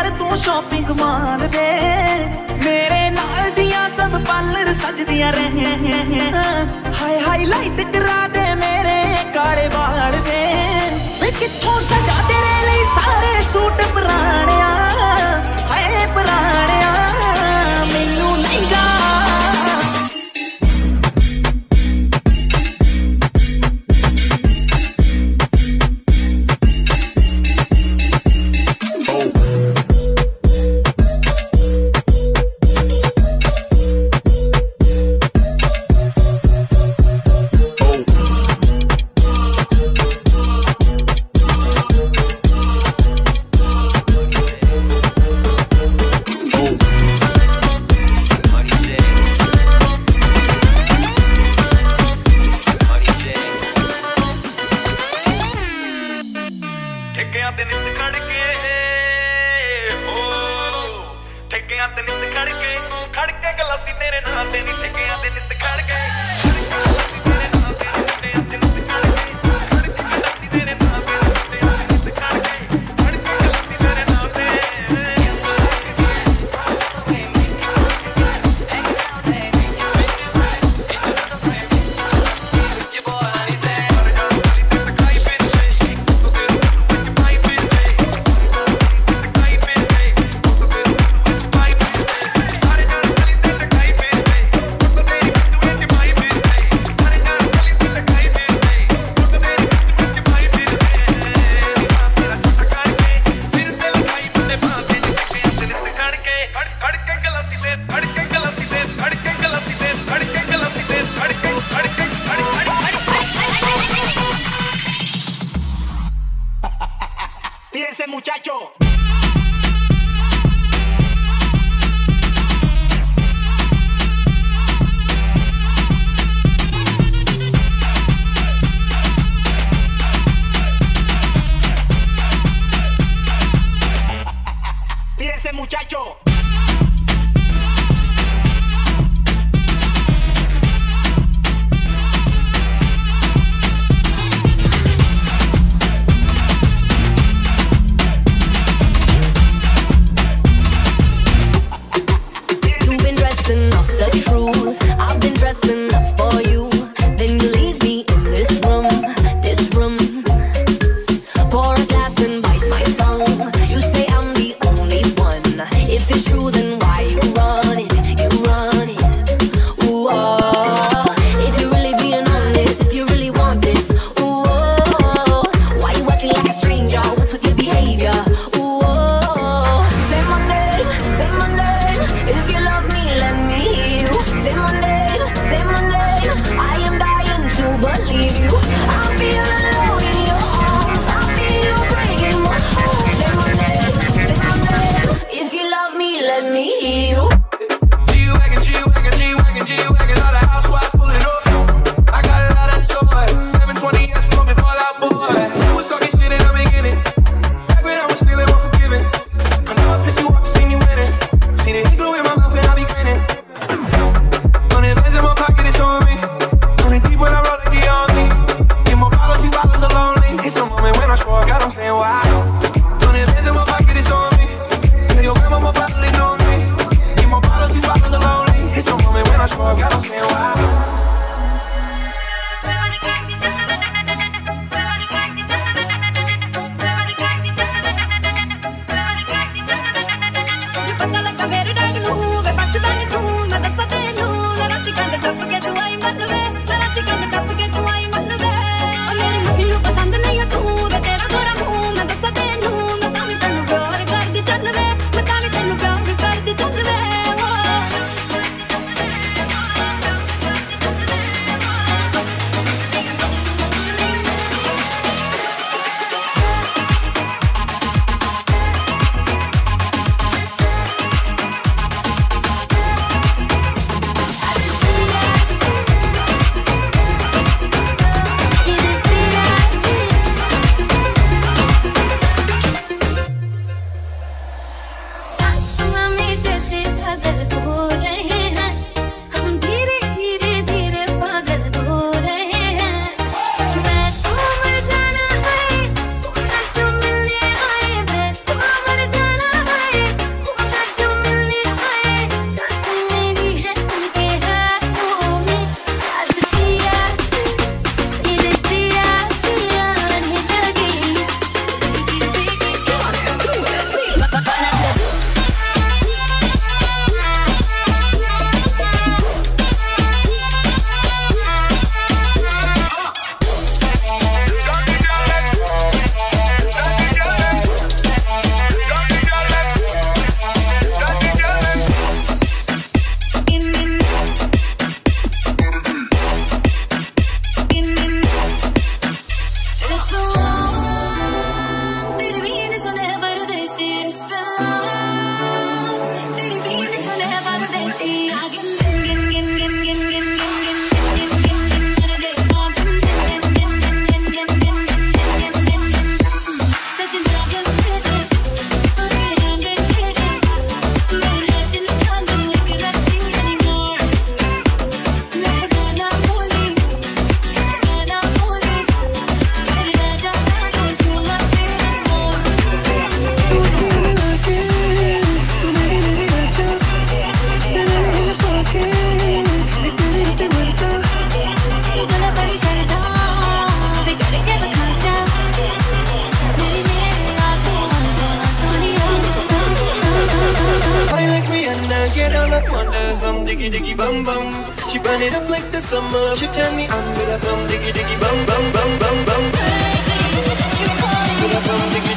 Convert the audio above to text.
ਕਰ ਤੂੰ shopping mall ਵੇ। ਮੇਰੇ ਨਾਲ ਦੀਆਂ ਸਭ ਪਾਲਰ ਸਜਦੀਆਂ ਰਹੇ ਹਾਈ ਹਾਈਲਾਈਟ ਕਰਾ ਦੇ ਮੇਰੇ ਕਾਲੇ ਵਾਲ ਵੇ। ਵੇ ਕਿੱਥੋਂ ਸਜਾ ਤੇਰੇ ਲਈ ਸਾਰੇ suit Tírese muchacho. let me. G-Wagon, G-Wagon, G-Wagon, G-Wagon, all the housewives up. Back when I was still. I know I pissed you off, seen you it. Seen it, glue I'm headed out to the it all up on the bum diggy diggy bum bum. She burn it up like the summer. She turn me on with a bum diggy diggy bum bum bum bum bum. With a bum diggy